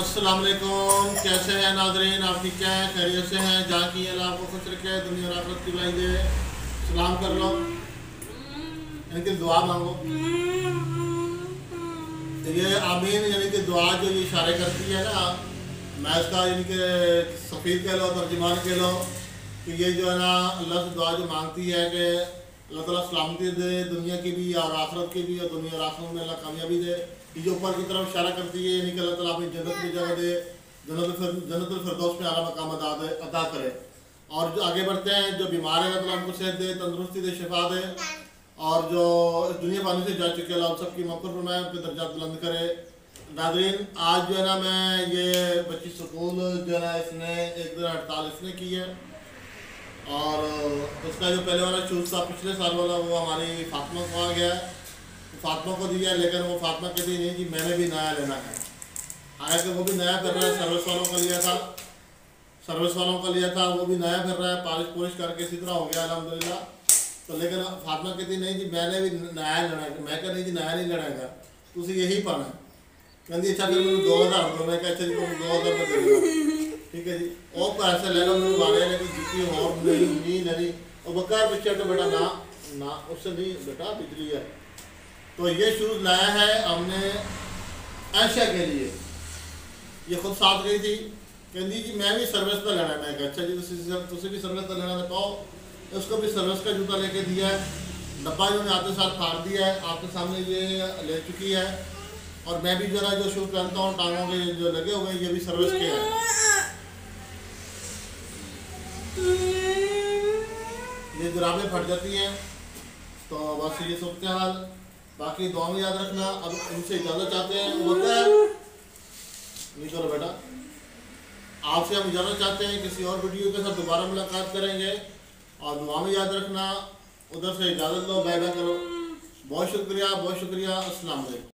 अस्सलाम कैसे हैं नाजरीन? आप ठीक है? खैरियत से हैं? जहाँ की अल्लाह आपको खुश रखे, दुनिया और आखिरत की बुलाई दे। सलाम कर लो। इनकी दुआ मांगो। ये आमीन, यानी कि दुआ जो ये इशारे करती है ना, मैं इसका यानी कि सफ़ीर कह लो, तर्जमान कह लो, कि ये जो है ना, अल्लाह से दुआ जो मांगती है कि अल्लाह ताला सलामती दे दुनिया की भी और आखरत की भी और दुनिया और आखरत में अल्लाह कामयाबी दे। जो ऊपर की तरफ़ इशारा करती है, यानी कि अल्लाह ताला अपनी जन्नत की जगह दे, जन्नत जन्नत फिरदौस में आला मकाम अदा दे, अदा करे। और जो आगे बढ़ते हैं, जो बीमार है, अल्लाह उनको सेहत दे, तंदुरुस्ती दे, शिफा दे। और जो दुनिया पानी से जा चुके अल्लाह सब सबकी मौक़ बनाए उनके दर्जा बुलंद करे। नाजरीन, आज जो है ना, मैं ये बच्ची स्कूल जो है ना, इसने एक दिन हड़ताल इसने की है। और उसका जो पहले वाला शूज़ था, पिछले साल वाला, वो हमारी फातमा को आ गया। फातमा को दिया, लेकिन वो फातमा कहती नहीं कि मैंने भी नया लेना है। हालाँकि वो भी नया कर रहा है सर्विस वालों का लिया था। सर्विस वालों का लिया था, वो भी नया कर रहा है पॉलिश पॉलिश करके इसी तरह हो गया अलहमदिल्ला तो लेकिन फातमा कहती नहीं जी मैंने भी नया लेना है। मैं कह नहीं जी नया नहीं है। तुम यही पाना है। कहती अच्छा फिर मैं दो हज़ार दो, मैं अच्छा जी, तुम दो हज़ार में ठीक है जी। और पैसे ले लो, मेरे वाले लेकिन जितनी और नहीं नहीं। लेनी और बकार पिक्चर तो बेटा ना ना, उससे नहीं, बेटा बिजली है। तो ये शूज़ लाया है हमने ऐशा के लिए। ये खुद साथ गई थी। कहती कि मैं भी सर्विस का लेना मैं अच्छा जी तुम भी सर्विस का लेना पाओ। उसको भी सर्विस का जूता लेके दिया है। डब्बा इन्होंने आपके साथ फाड़ दिया है। आपके सामने ये ले चुकी है। और मैं भी जरा जो शूज़ पहनता हूँ, टांगों के जो लगे हुए हैं, ये भी सर्विस के हैं। ये फट जाती हैं। तो बस ये सूरत हाल। बाकी दुआ में याद रखना। अब इनसे इजाज़त चाहते हैं। होता है? नहीं करो बेटा। आपसे हम इजाज़त चाहते हैं। किसी और वीडियो के साथ दोबारा मुलाकात करेंगे। और दुआ में याद रखना। उधर से इजाज़त लो। बाय बाय करो। बहुत शुक्रिया बहुत शुक्रिया। वालेकुम।